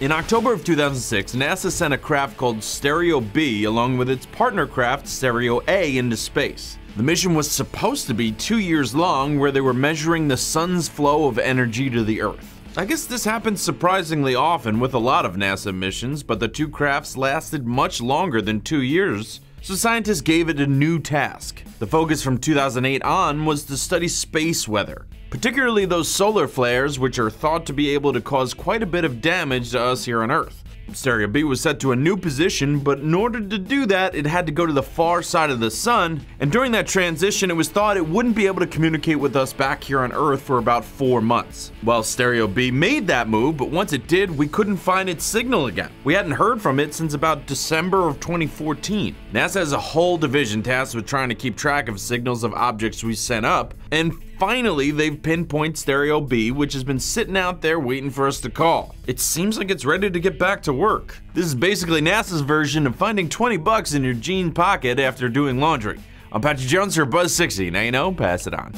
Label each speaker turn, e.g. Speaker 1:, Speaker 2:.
Speaker 1: In October of 2006, NASA sent a craft called Stereo B along with its partner craft Stereo A into space. The mission was supposed to be two years long, where they were measuring the sun's flow of energy to the Earth. I guess this happens surprisingly often with a lot of NASA missions, but the two crafts lasted much longer than two years, so scientists gave it a new task. The focus from 2008 on was to study space weather particularly those solar flares which are thought to be able to cause quite a bit of damage to us here on Earth. Stereo B was set to a new position, but in order to do that, it had to go to the far side of the sun, and during that transition, it was thought it wouldn't be able to communicate with us back here on Earth for about four months. Well, Stereo B made that move, but once it did, we couldn't find its signal again. We hadn't heard from it since about December of 2014. NASA has a whole division tasked with trying to keep track of signals of objects we sent up, and finally, they've pinpointed Stereo B, which has been sitting out there waiting for us to call. It seems like it's ready to get back to work. This is basically NASA's version of finding 20 bucks in your jean pocket after doing laundry. I'm Patrick Jones for Buzz 60. Now you know, pass it on.